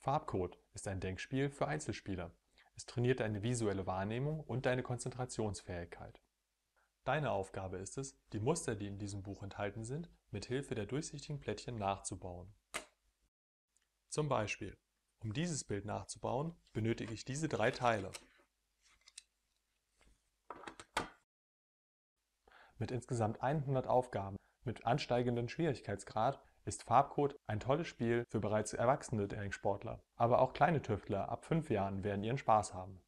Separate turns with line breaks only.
Farbcode ist ein Denkspiel für Einzelspieler. Es trainiert deine visuelle Wahrnehmung und deine Konzentrationsfähigkeit. Deine Aufgabe ist es, die Muster, die in diesem Buch enthalten sind, mit Hilfe der durchsichtigen Plättchen nachzubauen. Zum Beispiel, um dieses Bild nachzubauen, benötige ich diese drei Teile. Mit insgesamt 100 Aufgaben mit ansteigendem Schwierigkeitsgrad ist Farbcode ein tolles Spiel für bereits erwachsene Denksportler. Aber auch kleine Tüftler ab 5 Jahren werden ihren Spaß haben.